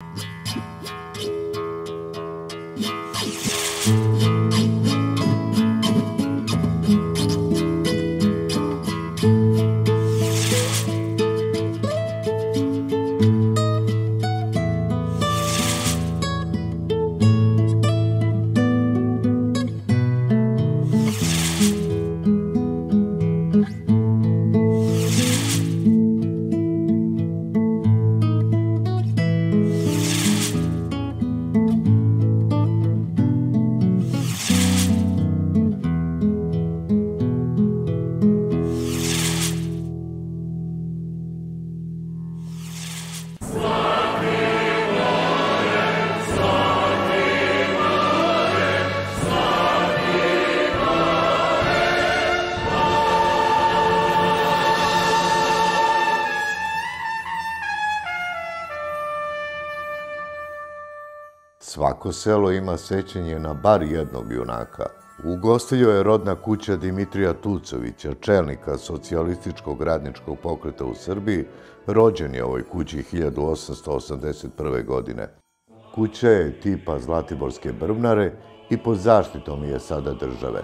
you Svako selo ima sećanje na bar jednog junaka. U je rodna kuća Dimitrija Tucovića, čelnika socijalističkog radničkog pokreta u Srbiji, rođen je ovoj kući 1881. godine. Kuća je tipa Zlatiborske brvnare i pod zaštitom je sada države.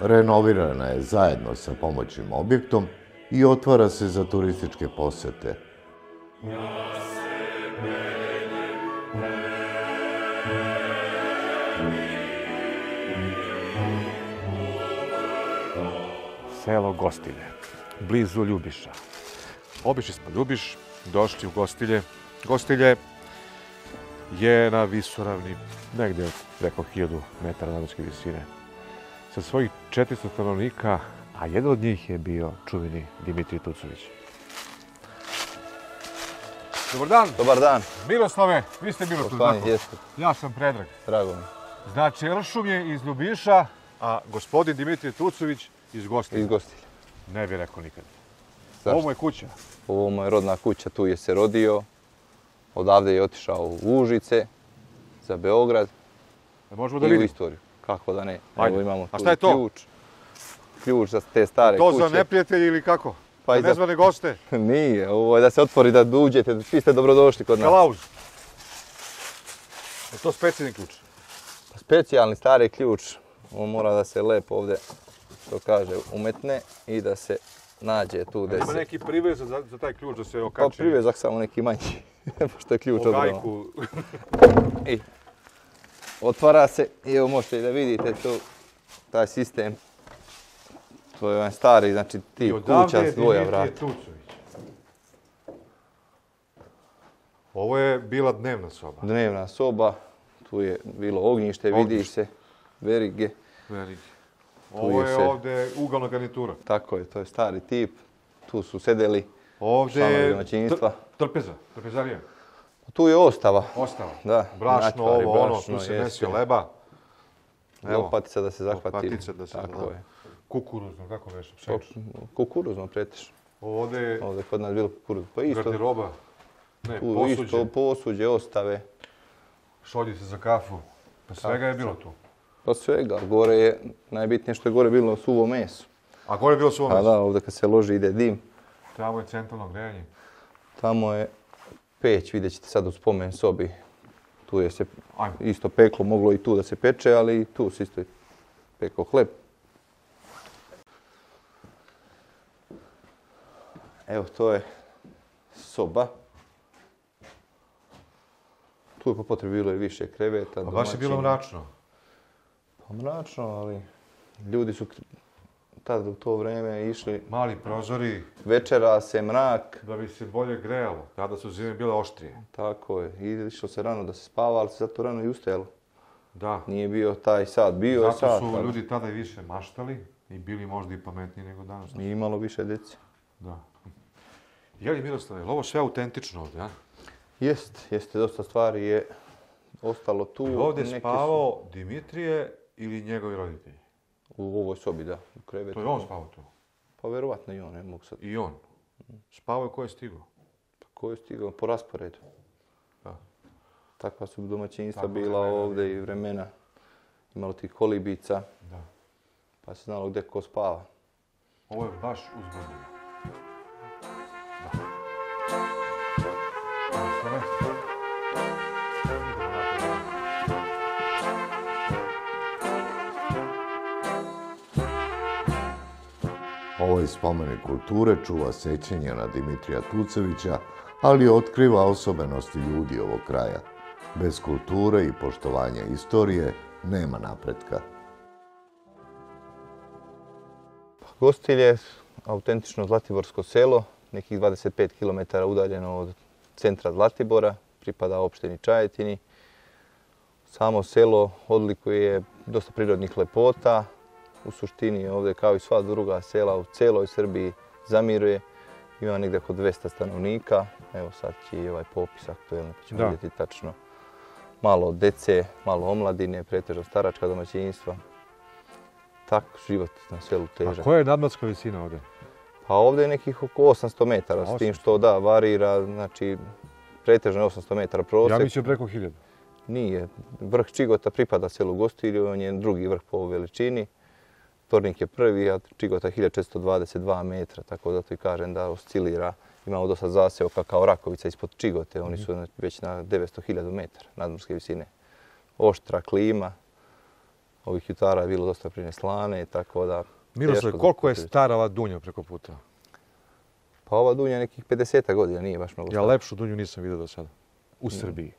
Renovirana je zajedno sa pomoćnim objektom i otvara se za turističke posete. Selo Gostilje, blizu Ljubiša. Obišli smo Ljubiš, došli u Gostilje. Gostilje je na visoravni, negdje preko 1000 metara nadmoćke visine. Sa svojih 400 stanovnika, a jedan od njih je bio čuveni Dimitri Tucović. Dobar dan. Dobar dan. Miroslave, vi ste bilo tu znako. jeste. Ja sam Predrag. Drago mi. Znači, Ršum je iz Ljubiša, a gospodin Dimitri Tucović iz Gostilja. Iz Gostilja. Ne bi rekao nikad. Zašto? Ovo je kuća. Ovo mu je rodna kuća, tu je se rodio. Odavde je otišao u Užice, za Beograd Da možemo da i u vidimo. istoriju. Kako da ne? Ajde. Evo imamo A tu šta je to? ključ. Ključ za te stare To kuće. za neprijatelji ili kako? Pa za za- nezvane goste. Nije, ovo je da se otvori, da uđete, svi ste dobrodošli kod nas. Kalauz. Je to specijalni ključ? Pa Specijalni stari ključ, on mora da se lepo ovdje, što kaže, umetne i da se nađe tu gdje Ima se... neki privez za, za taj ključ da se Pa okače. privezak samo neki manji, pošto je ključ O ogroman. gajku. I otvara se i evo možete da vidite tu taj sistem. To je ovaj stari, znači I odavde kuća s dvoja vrata. Tucović. Ovo je bila dnevna soba. Dnevna soba, tu je bilo ognjište, vidi Ognjište. se, verige. Veliki. Tu Ovo je je se- ovde ugalna garnitura. Tako je, to je stari tip. Tu su sedeli Ovde članovi domaćinstva. tr- trpeza, trpezarija. Tu je ostava, Ostava. Da, Brašno, natvari, ovo, ono, brašno, tu se jeste. mesio leba. Evo, lopatica da se zahvati. lopatica da se Tako da. je. kukuruzno, kako veš, To- pšenično. Kukuruzno pretiš. Ovde je Ovdje kod nas bilo kukuruz. Pa isto, garderoba. Ne, tu posuđe, isto posuđe, ostave. šoljice za kafu. Pa svega je bilo tu. Pa svega, gore je, najbitnije što je gore bilo suvo meso. A gore je bilo suvo A meso. da, ovdje kad se loži ide dim. Tamo je centralno grejanje. Tamo je peć, vidjet ćete sad u spomen sobi. Tu je se Ajmo. isto peklo, moglo i tu da se peče, ali i tu se isto pekao hleb. Evo, to je soba. Tu je po potrebi bilo i više kreveta. A baš je bilo mračno. Pa mračno, ali ljudi su tad u to vrijeme išli Mali prozori večera se mrak, da bi se bolje grejalo. Tada su zime bile oštrije. tako je. I išlo se rano da se spava, ali se zato rano i ustajalo. Da. Nije bio taj sat, bio je Zato sat. su ali ljudi tada i više maštali i bili možda i pametniji nego danas. I imalo više djece. Da. Je li Miroslave, je li ovo sve autentično ovdje, a? Jest, jeste, dosta stvari je ostalo tu. I ovdje je neke su spavao Dimitrije ili njegovi roditelji? U ovoj sobi, da, u krevetu. To je on spavao tu. Pa verovatno i on, ne mogu sad. I on. Spavao je ko je stigao. Ko je stigao po rasporedu. Da. Takva su domaćinstva bila vremena, ovdje i vremena. Imalo tih kolibica, Da. pa se znalo gdje ko spava. Ovo je baš uzbudljivo. Da. Miroslave, Ovaj spomenik kulture čuva sećenje na Dimitrija Tucevića, ali otkriva osobenosti ljudi ovog kraja. Bez kulture i poštovanja istorije nema napretka. Gostilj je autentično Zlatiborsko selo, nekih 25 km udaljeno od centra Zlatibora, pripada opštini Čajetini. Samo selo odlikuje dosta prirodnih lepota. U suštini ovdje kao i sva druga sela u celoj Srbiji zamiruje. Ima negdje oko 200 stanovnika. Evo sad će i ovaj popis aktuelni, pa ćemo vidjeti tačno malo dece, malo omladine, pretežno staračka domaćinstva. Tako, život na selu težak. A koja je nadmorska visina ovdje? Pa ovdje je nekih oko 800 metara, s tim što da, varira, znači, pretežno je 800 metara prosjek. Ja mislim preko 1000. Nije. Vrh Čigota pripada selu Gostilju, on je drugi vrh po veličini. Tornik je prvi, a Čigota je 1422 metra, tako da to i kažem da oscilira. Imamo dosta zaseoka kao Rakovica ispod Čigote, oni su mhm. već na 900.000 metara nadmorske visine. Oštra klima, ovih jutara je bilo dosta prine slane, tako da... Miroslav, koliko je stara ova dunja preko puta? Pa ova dunja nekih 50 godina, nije baš mnogo stara. Ja lepšu dunju nisam vidio do sada. U Srbiji.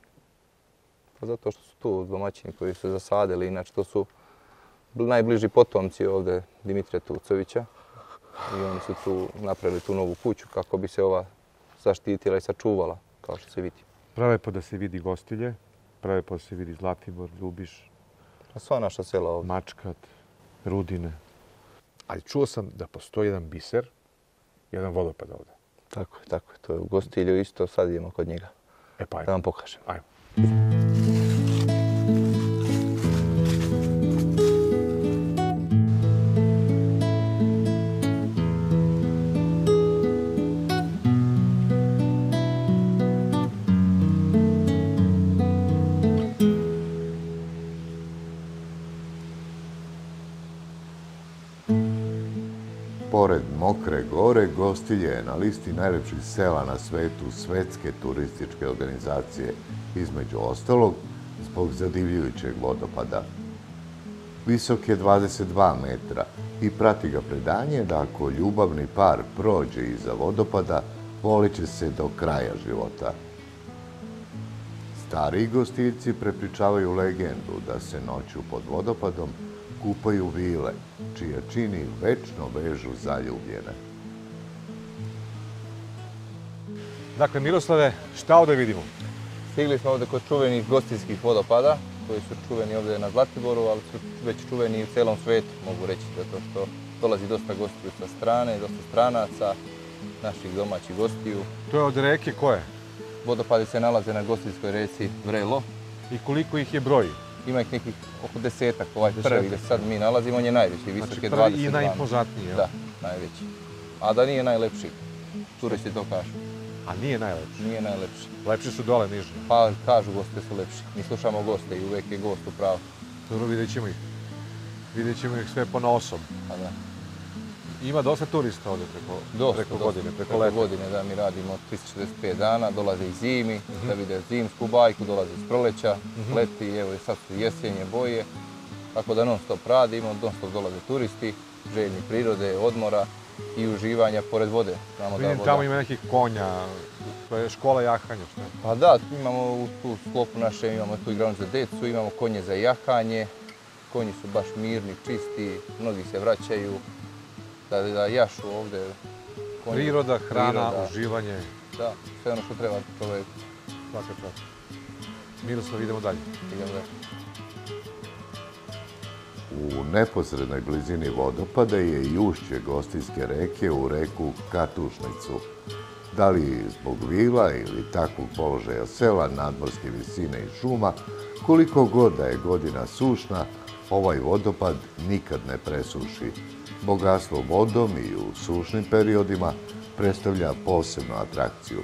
Pa zato što su tu domaćini koji su zasadili, inače to su najbliži potomci ovde Dimitrija Tucovića. I oni su tu napravili tu novu kuću kako bi se ova zaštitila i sačuvala, kao što se vidi. Prave pa da se vidi gostilje, prave pa da se vidi Zlatibor, Ljubiš. A sva naša sela ovdje. Mačkat, Rudine. Ali čuo sam da postoji jedan biser, jedan vodopad ovdje. Tako je, tako je. To je u gostilju isto, sad idemo kod njega. E pa ajmo. Da vam pokažem. Ajmo. Mokre gore, Gostilje je na listi najlepših sela na svetu svetske turističke organizacije, između ostalog, zbog zadivljujućeg vodopada. Visok je 22 metra i prati ga predanje da ako ljubavni par prođe iza vodopada, volit će se do kraja života. Stari gostiljci prepričavaju legendu da se noću pod vodopadom kupaju vile, čija čini večno vežu zaljubljene. Dakle, Miroslave, šta ovdje vidimo? Stigli smo ovdje kod čuvenih gostinskih vodopada, koji su čuveni ovdje na Zlatiboru, ali su već čuveni u celom svetu, mogu reći, zato što dolazi dosta gostiju sa strane, dosta stranaca, naših domaćih gostiju. To je od reke koje? Vodopadi se nalaze na gostinskoj reci Vrelo. I koliko ih je broj? Ima ih nekih oko desetak, ovaj prvi gdje sad mi nalazimo, on je najveći, visok je 22 Znači prvi i najpoznatniji, Da, najveći. A da nije najlepši, turisti to kažu. A nije najlepši? Nije najlepši. Lepši su dole, niže? Pa kažu goste su lepši. Mi slušamo goste i uvek je gost u pravu. Dobro, vidjet ćemo ih. Vidjet ćemo ih sve po na osob. Pa da. Ima dosta turista ovdje preko, dosta, preko dosta, godine, preko, preko godine, da, mi radimo 365 dana, dolaze i zimi, uh -huh. da vide zimsku bajku, dolaze iz proleća, uh -huh. leti, evo i sad su jesenje boje, tako da non stop radimo, non stop dolaze turisti, željni prirode, odmora i uživanja pored vode. Znamo Vidim, da voda... tamo ima nekih konja, to je škola jahanja, što je? Pa da, imamo u tu sklopu naše, imamo tu igranu za decu, imamo konje za jahanje, konji su baš mirni, čisti, mnogi se vraćaju, da, da jašu ovde. Konje, priroda, hrana, priroda. uživanje. Da, sve ono što treba čovjek. Svaka čast. Miroslav, idemo dalje. Idemo dalje. U neposrednoj blizini vodopada je i ušće gostinske reke u reku Katušnicu. Da li zbog vila ili takvog položaja sela, nadmorske visine i šuma, koliko god da je godina sušna, ovaj vodopad nikad ne presuši bogatstvo vodom i u sušnim periodima predstavlja posebnu atrakciju.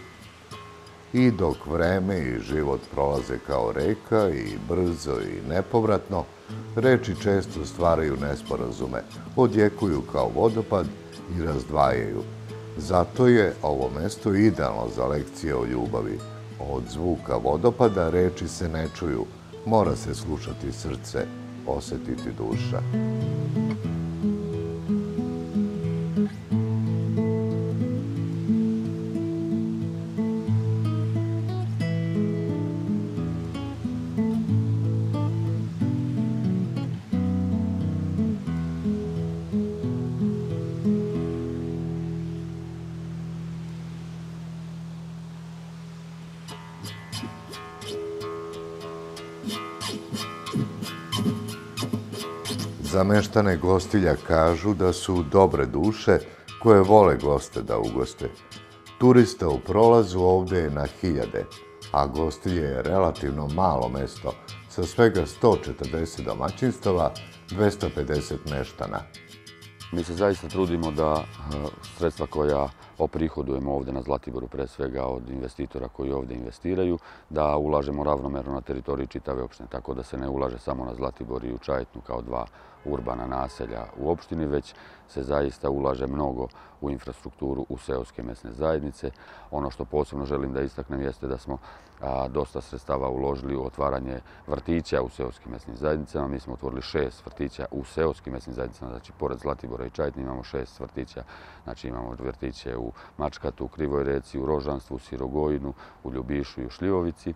I dok vreme i život prolaze kao reka i brzo i nepovratno, reči često stvaraju nesporazume, odjekuju kao vodopad i razdvajaju. Zato je ovo mesto idealno za lekcije o ljubavi. Od zvuka vodopada reči se ne čuju, mora se slušati srce, osetiti duša. Za meštane gostilja kažu da su dobre duše koje vole goste da ugoste. Turista u prolazu ovde je na hiljade, a gostilje je relativno malo mesto sa svega 140 domaćinstava, 250 meštana. Mi se zaista trudimo da e, sredstva koja oprihodujemo ovde na Zlatiboru, pre svega od investitora koji ovde investiraju, da ulažemo ravnomerno na teritoriji čitave opštine, tako da se ne ulaže samo na Zlatibor i u Čajetnu kao dva urbana naselja u opštini, već se zaista ulaže mnogo u infrastrukturu u seoske mesne zajednice. Ono što posebno želim da istaknem jeste da smo dosta sredstava uložili u otvaranje vrtića u seoskim mesnim zajednicama. Mi smo otvorili šest vrtića u seoskim mesnim zajednicama, znači pored Zlatibora i Čajetni imamo šest vrtića. Znači imamo vrtiće u Mačkatu, u Krivoj reci, u Rožanstvu, u Sirogojinu, u Ljubišu i u Šljivovici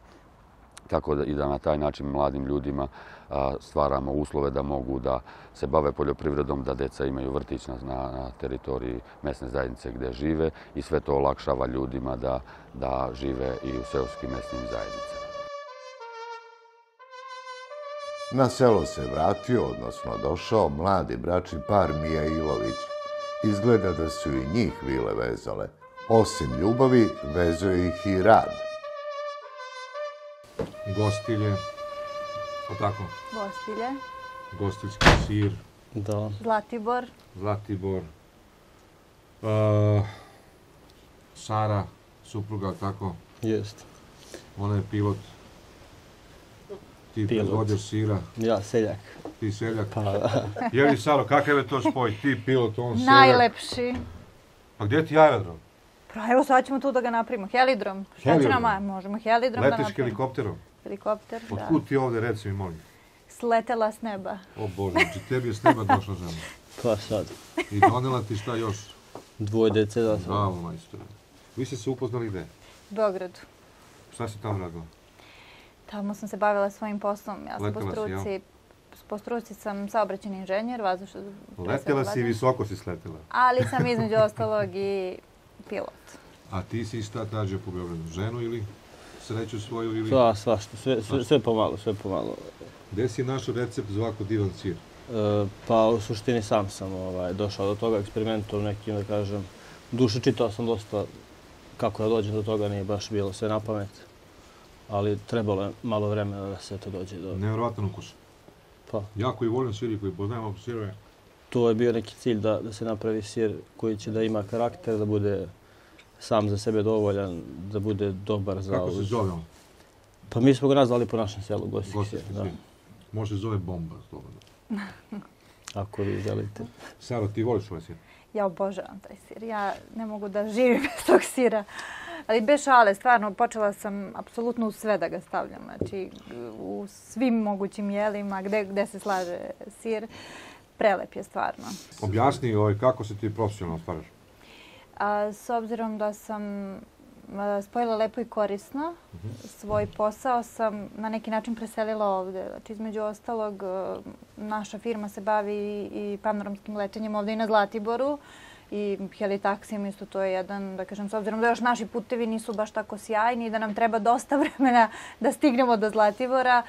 tako da i da na taj način mladim ljudima stvaramo uslove da mogu da se bave poljoprivredom, da deca imaju vrtić na, na teritoriji mesne zajednice gdje žive i sve to olakšava ljudima da, da žive i u seoskim mesnim zajednicama. Na selo se vratio, odnosno došao, mladi bračni par Mija Ilović. Izgleda da su i njih vile vezale. Osim ljubavi, vezuje ih i rad gostilje, o tako? Gostilje. Gostiljski sir. Da. Zlatibor. Zlatibor. Uh, Sara, supruga, tako? Jest. Ona je pilot. Ti pilot. sira. Ja, seljak. Ti seljak. Pa. Je li, Saro, kakav je to spoj? Ti pilot, on seljak. Najlepši. Pa gdje ti aerodrom? Pa evo sad ćemo tu da ga napravimo. Helidrom. Helidrom. Šta možemo helidrom Letiš da napravimo. Letiš helikopterom? Helikopter, da. Otkud ti ovdje, reci mi, molim? Sletela s neba. O Bože, znači tebi je s neba došla zemlja. Pa sad. I donela ti šta još? Dvoje dece da sam. Bravo, majstore. Vi ste se upoznali gde? U Beogradu. Šta si tamo radila? Tamo sam se bavila svojim poslom. Ja sam po struci, po struci sam saobraćeni inženjer, vazdušno... Letela si i visoko si sletela. Ali sam između ostalog i pilot. A ti si šta tražio po Beogradu? Ženu ili sreću svoju ili... Sva, svašta, sve, sve, sve pomalo, sve pomalo. Gde si našao recept za ovako divan sir? E, pa u suštini sam sam ovaj, došao do toga eksperimentom nekim, da kažem. Duše čitao sam dosta kako da dođem do toga, nije baš bilo sve na pamet. Ali trebalo je malo vremena da se to dođe do... Nevjerovatan ukus. Pa. Ja koji volim sir i koji poznajem ovako sirove. To je bio neki cilj da, da se napravi sir koji će da ima karakter, da bude sam za sebe dovoljan, da bude dobar za... Kako se zove on? Pa mi smo ga nazvali po našem selu, Gostik se. Da. Može se zove bomba, slobodno. Ako vi želite. Saro, ti voliš ovaj sir? Ja obožavam taj sir. Ja ne mogu da živim bez tog sira. Ali bez šale, stvarno, počela sam apsolutno u sve da ga stavljam. Znači, u svim mogućim jelima, gde, gde se slaže sir. Prelep je stvarno. Objasni ovaj, kako se ti profesionalno stvaraš? A, s obzirom da sam spojila lepo i korisno, svoj posao sam na neki način preselila ovde. Znači, između ostalog, naša firma se bavi i panoramskim lečenjem ovde i na Zlatiboru i helitaksijem isto to je jedan, da kažem, s obzirom da još naši putevi nisu baš tako sjajni i da nam treba dosta vremena da stignemo do Zlatibora,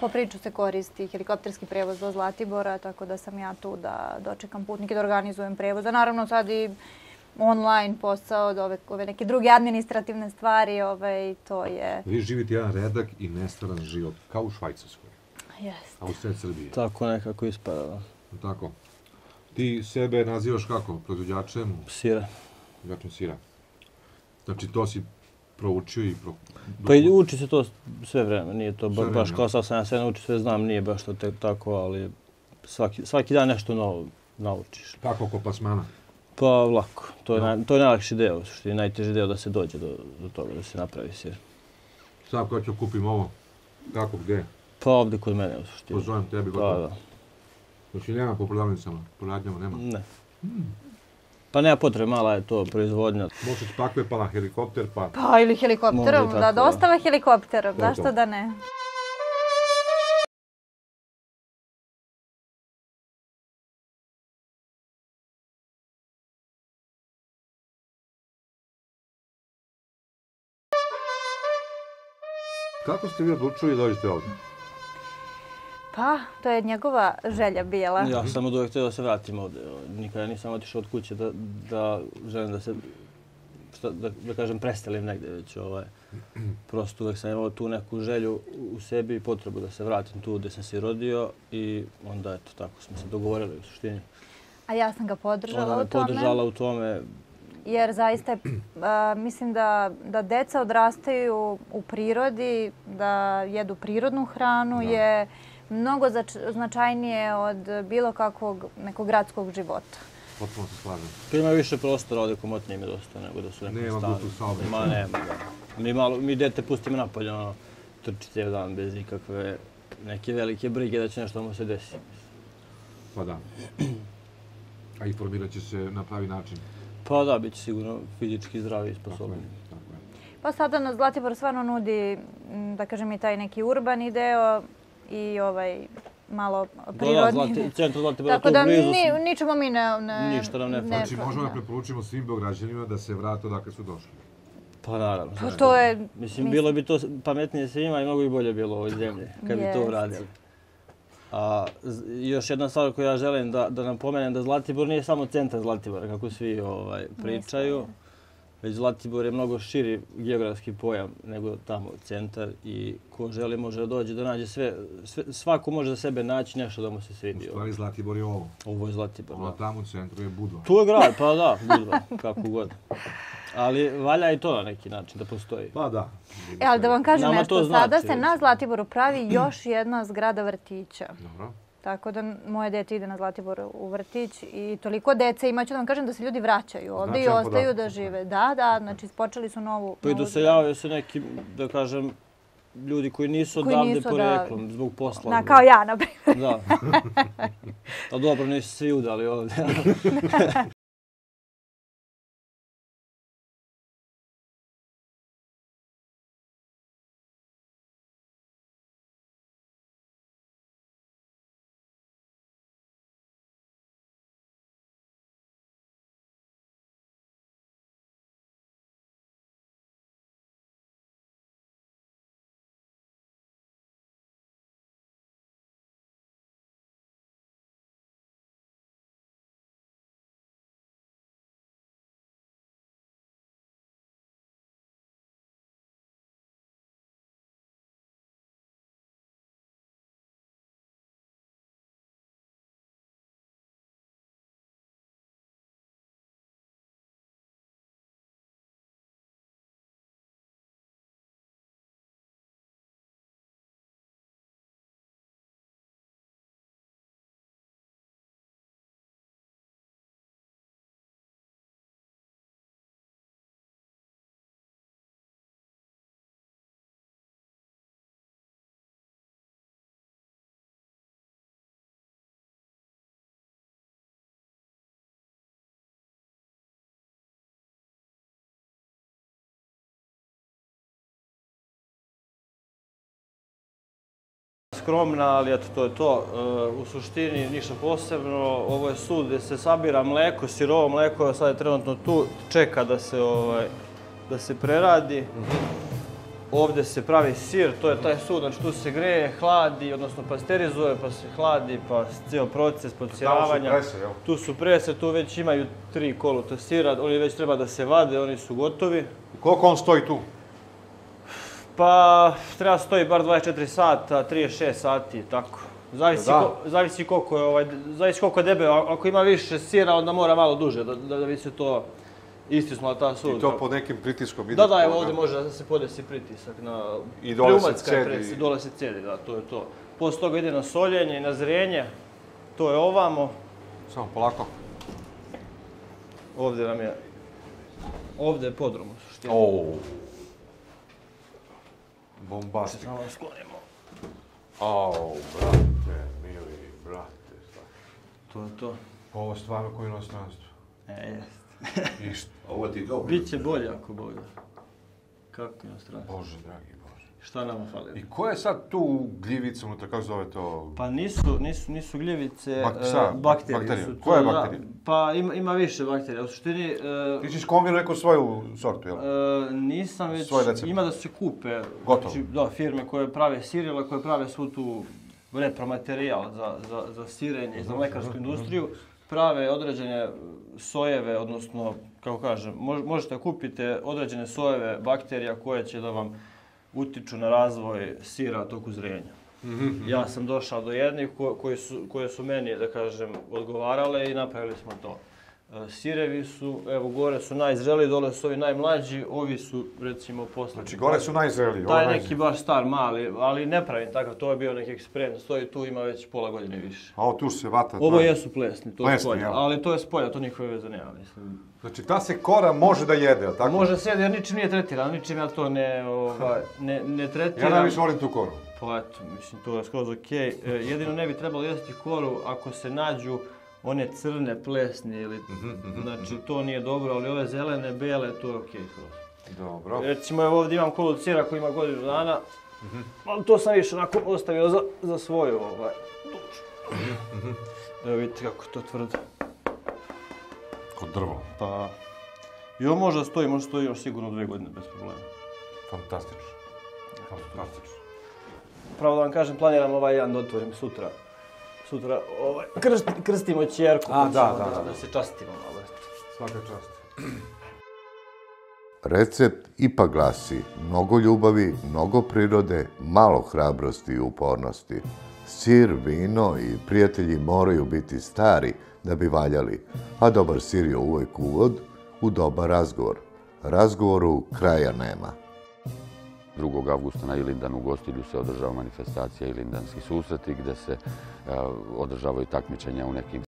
po priču se koristi helikopterski prevoz do Zlatibora, tako da sam ja tu da dočekam putnike, da organizujem prevoz. Naravno, sad i online posao, ove, ove neke druge administrativne stvari, ovaj, to je... Vi živite jedan redak i nestaran život, kao u Švajcarskoj. Jeste. A u sred Srbije. Tako nekako ispada. Tako. Ti sebe nazivaš kako? Proizvodjačem? Sira. Proizvodjačem sira. Znači to si proučio i pro... Pa i uči se to sve vreme, nije to ba, baš kao sad sam ja sve naučio, sve znam, nije baš to te, tako, ali svaki, svaki dan nešto novo naučiš. Kako oko plasmana? Pa lako. To je, no. to je najlakši deo, što je najteži deo da se dođe do, do toga, da se napravi sir. Sad kada ću kupim ovo, kako, gdje? Pa ovdje kod mene, u suštini. Pozovem tebi, gotovo. Pa da. Znači nema po prodavnicama, po radnjama, nema? Ne. Hmm. Pa nema potrebe, mala je to proizvodnja. Može pakve pa na helikopter, pa... Pa ili helikopterom, da, dostava helikopterom, zašto da ne? Kako ste vi odlučili da dođete ovdje? Pa, to je njegova želja bila. Ja sam od htio da se vratim ovdje. Nikada nisam otišao od kuće da, da želim da se, šta, da, da kažem, prestelim negdje već. Ovaj. Prosto uvijek sam imao tu neku želju u sebi i potrebu da se vratim tu gdje sam se rodio i onda eto tako smo se dogovorili u suštini. A ja sam ga podržala Ona u me tome. podržala u tome. Jer zaista a, mislim da, da deca odrastaju u prirodi, da jedu prirodnu hranu je mnogo značajnije od bilo kakvog nekog gradskog života. Potpuno se slažem. Pa ima više prostora ovdje komotnije mi dosta nego da su nekom Nema stanu. gustog saobraćaja. Ma nema, da. Mi, malo, mi dete pustimo napolje, ono, trči cijel dan bez ikakve neke velike brige da će nešto mu se desi. Pa da. A informirat će se na pravi način. Pa da, bit će sigurno fizički zdravi i Tako je. sposobni. Tako je. Pa sada nas Zlatibor stvarno nudi, da kažem, i taj neki urbani deo i ovaj malo Da, da, prirodni. Centar Zlatibora Tako da ni, ničemu mi ne, ne, Ništa nam ne fali. Znači, možemo da preporučimo svim Beograđanima da se vrate odakle su došli. Pa naravno. Pa zašto? to je, Mislim, mislim- bilo bi to pametnije svima i mnogo bi bolje bilo u ovoj zemlji kad bi to uradili. A još jedna stvar koju ja želim da, da napomenem, da Zlatibor nije samo centar Zlatibora, kako svi ovaj, pričaju. Već Zlatibor je mnogo širi geografski pojam nego tamo centar i ko želi može da dođe da nađe sve, sve svako može za sebe naći nešto da mu se U svidi. stvari Zlatibor je ovo. Ovo je Zlatibor. Da. tamo u centru je Budva. Tu je grad, pa da, Budva, kako god. Ali valja i to na neki način da postoji. Pa da. E, ali da vam kažem Nama nešto, to znači, sada se na Zlatiboru pravi još jedna zgrada vrtića. Dobro. Tako da moje dete ide na Zlatibor u vrtić i toliko dece ima, ću da vam kažem da se ljudi vraćaju ovdje i Značajan ostaju podatak. da žive. Da, da, znači počeli su novu Pa i doseljavaju se neki, da kažem, ljudi koji nisu Koji odavde nisu, da. poreklom, zbog posla. Na, kao ja, na primjer. Da. A dobro, nisu svi udali ovdje. Skromna, ali eto, to je to. E, U suštini ništa posebno. Ovo je sud gdje se sabira mleko, sirovo mleko, sad je trenutno tu, čeka da se, ovaj, da se preradi. Ovdje se pravi sir, to je taj sud, znači tu se greje, hladi, odnosno pasterizuje, pa se hladi, pa cijel proces prese, jel? Tu su prese, tu već imaju tri koluta sira, oni već treba da se vade, oni su gotovi. Koliko on stoji tu? Pa treba stoji bar 24 sata, 36 sati, tako. Zavisi, Da. ko, zavisi koliko je ovaj, zavisi koliko je debel. A- Ako ima više sira, onda mora malo duže da, da, da bi se to istisnula ta sud. I to pod nekim pritiskom ide. Da, da, evo ovdje može da se podesi pritisak na I dole se cedi. presa, dole se cedi, da, to je to. Posle toga ide na soljenje i na zrenje, to je ovamo. Samo polako. Ovdje nam je, ovdje je podrum u suštini. Oh. Bombastik. Samo sklonimo. Au, brate, mili, brate. šta- To je to. Ovo je stvarno koji inostranstvo. E, jest. I što? Ovo ti dobro. Biće bolje ako Bog da. Kako je strano? Bože, dragi. Šta nama fali? I ko je sad tu gljivica unutra, kako zove to? Pa nisu, nisu, nisu gljivice, Bak- šta? bakterije Bakterije. su. Koje da. bakterije? Pa ima, ima više bakterija. U suštini, e, Ti si skombinao neku svoju sortu, jel? e, nisam već, ima da se kupe Gotovo. Znači, da, firme koje prave sirila, koje prave svu tu repromaterijal za, za, za sirenje i za mlekarsku industriju, prave određene sojeve, odnosno, kako kažem, mož- možete kupiti određene sojeve bakterija koje će da vam utiču na razvoj sira toku zrenja. Ja sam došao do jednih ko, koji su, koje su meni, da kažem, odgovarale i napravili smo to. E, Sirevi su, evo, gore su najzreliji, dole su ovi najmlađi, ovi su, recimo, posle. Znači, gore su najzreliji. Taj neki baš star, mali, ali ne pravim takav, to je bio neki eksperiment, stoji tu, ima već pola godine više. A ovo tu se vata. Ovo to je- jesu plesni, to je Plesni, spolja, jel? ali to je spolja, to njihove veze nema, mislim. Znači, ta se kora može da jede, jel tako? Može sjedi, jer ničim nije tretiran, ničim ja to ne, ovaj, ne, ne tretiram. Ja najviše volim tu koru. Pa eto, mislim, to je skroz okej. E, jedino ne bi trebalo jesti koru ako se nađu one crne plesne ili, znači to nije dobro, ali ove zelene, bele, to je okej skroz. Dobro. Recimo, evo ovdje imam kolu cira koji ima godinu dana, ali to sam više onako ostavio za, za svoju ovaj, dušu. Evo vidite kako to tvrdo. Kod drvo. Pa, i ovo može stoji, može stoji još sigurno dvije godine bez problema. Fantastično. Fantastično. Pravo da vam kažem, planiram ovaj jedan da otvorim sutra. Sutra ovaj, krst, krstimo čerku. A, pa da, ćemo da, da. da se častimo malo. Svaka čast. Recept ipak glasi mnogo ljubavi, mnogo prirode, malo hrabrosti i upornosti. Sir, vino i prijatelji moraju biti stari da bi valjali, a dobar sir je uvijek uvod u dobar razgovor. Razgovoru kraja nema. 2. augusta na Ilindanu u Gostilju se održava manifestacija Ilindanski susreti gdje se održavaju takmičenja u nekim